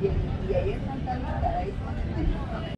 Y, ahí en Santa Rita